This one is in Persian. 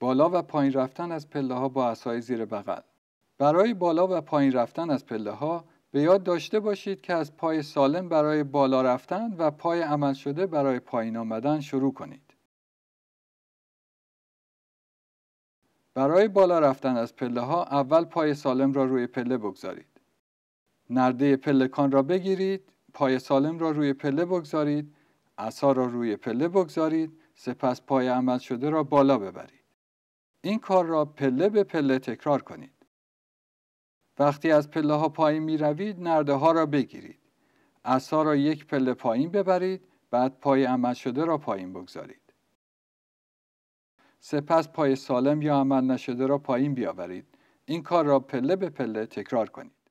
بالا و پایین رفتن از پله ها با عصای زیر بغل برای بالا و پایین رفتن از پله ها به یاد داشته باشید که از پای سالم برای بالا رفتن و پای عمل شده برای پایین آمدن شروع کنید. برای بالا رفتن از پله ها اول پای سالم را روی پله بگذارید. نرده پلکان را بگیرید، پای سالم را روی پله بگذارید، عصا را روی پله بگذارید، سپس پای عمل شده را بالا ببرید. این کار را پله به پله تکرار کنید. وقتی از پله ها پایین می روید نرده ها را بگیرید. عصا را یک پله پایین ببرید بعد پای عمل شده را پایین بگذارید. سپس پای سالم یا عمل نشده را پایین بیاورید. این کار را پله به پله تکرار کنید.